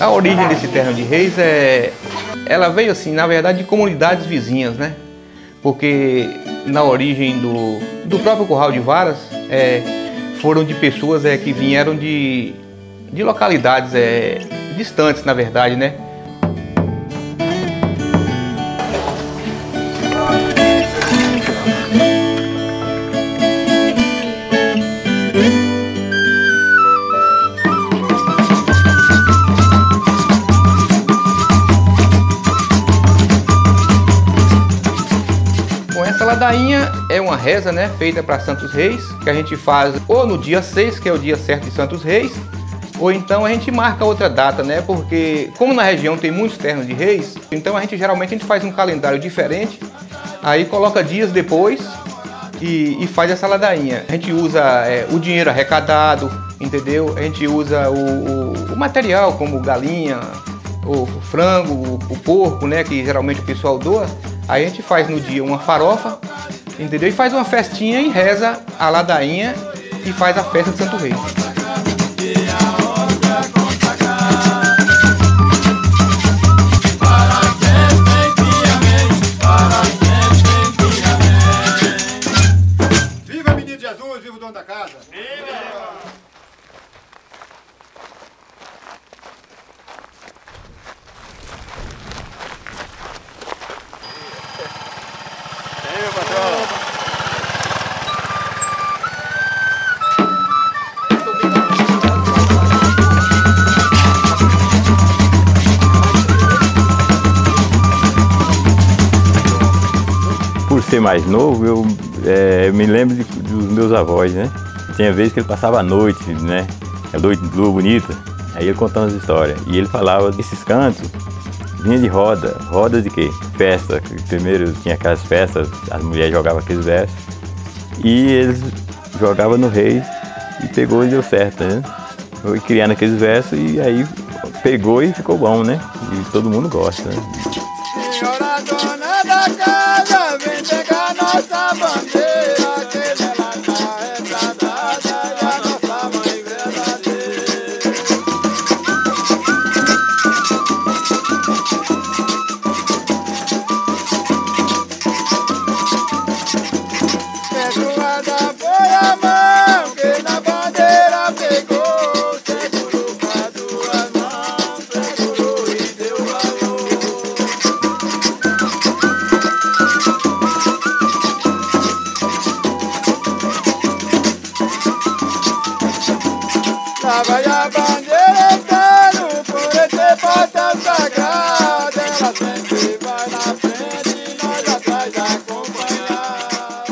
A origem desse terno de reis é. Ela veio assim, na verdade, de comunidades vizinhas, né? Porque na origem do, do próprio Curral de Varas é, foram de pessoas é, que vieram de, de localidades é, distantes, na verdade, né? Ladainha é uma reza, né, feita para Santos Reis, que a gente faz ou no dia 6, que é o dia certo de Santos Reis, ou então a gente marca outra data, né? Porque como na região tem muitos ternos de reis, então a gente geralmente a gente faz um calendário diferente, aí coloca dias depois e, e faz essa ladainha. A gente usa é, o dinheiro arrecadado, entendeu? A gente usa o, o, o material como galinha, o frango, o, o porco, né? Que geralmente o pessoal doa. Aí a gente faz no dia uma farofa, entendeu? E faz uma festinha e reza a ladainha e faz a festa de Santo Rei. Ser mais novo, eu, é, me lembro de- dos meus avós, né? Tinha vezes que ele passava a noite, né? A noite lua bonita, aí ele contando as histórias. E ele falava desses cantos, vinha de roda. Roda de quê? Festa. Primeiro tinha aquelas festas, as mulheres jogavam aqueles versos. E eles jogavam no rei e pegou e deu certo, né? Foi criando aqueles versos e aí pegou e ficou bom, né? E todo mundo gosta, né? Senhora dona da casa,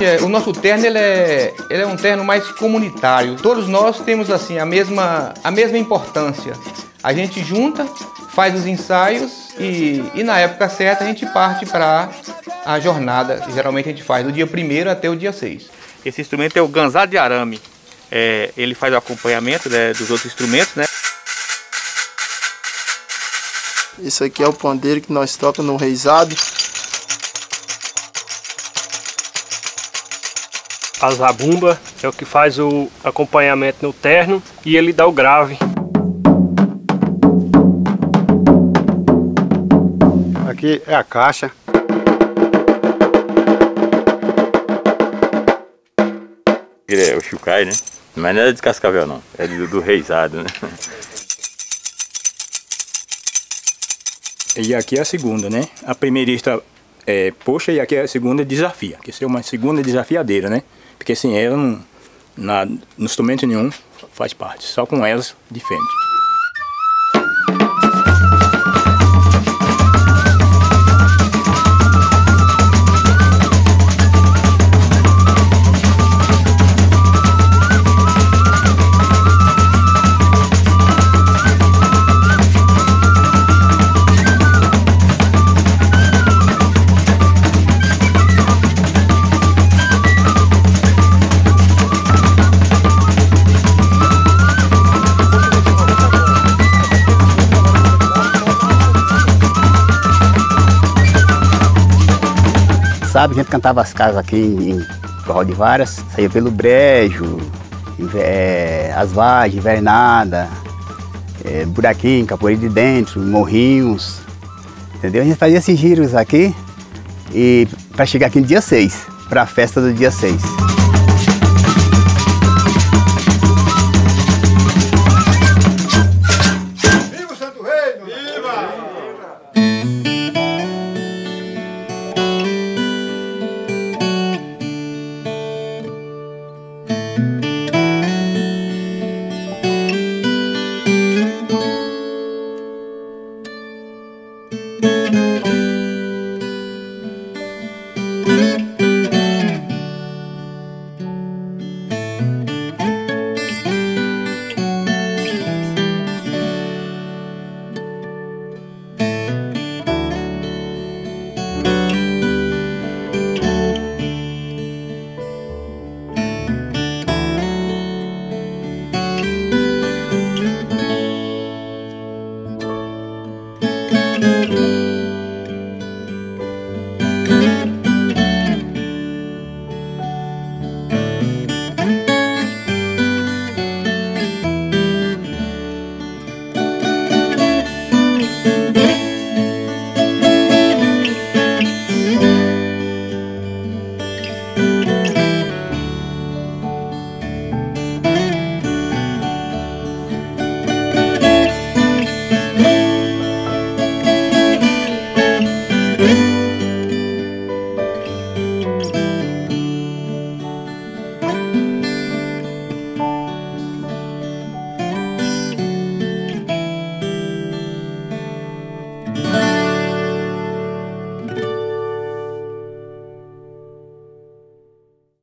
É, O nosso terno ele é, ele é um terno mais comunitário. Todos nós temos assim a mesma, a mesma importância. A gente junta, faz os ensaios e, e na época certa a gente parte para a jornada. Geralmente a gente faz do dia 1 até o dia 6. Esse instrumento é o ganzado de arame. É, ele faz o acompanhamento né, dos outros instrumentos, né? Isso aqui é o pandeiro que nós tocamos no reizado. A zabumba é o que faz o acompanhamento no terno e ele dá o grave. Aqui é a caixa. Ele é o chucai, né? Mas não é de cascavel não, é do, do reizado, né? E aqui é a segunda, né? A primeirista é, puxa e aqui é a segunda desafia. Que é uma segunda desafiadeira, né? Porque sem ela, não, na, no instrumento nenhum faz parte. Só com elas defende. Sábado a gente cantava as casas aqui em, Corral de Varas, saía pelo Brejo, é, As Vagens, Invernada, é, Buraquinho, Capoeira de Dentro, Morrinhos, entendeu? A gente fazia esses giros aqui e para chegar aqui no dia 6, para a festa do dia 6.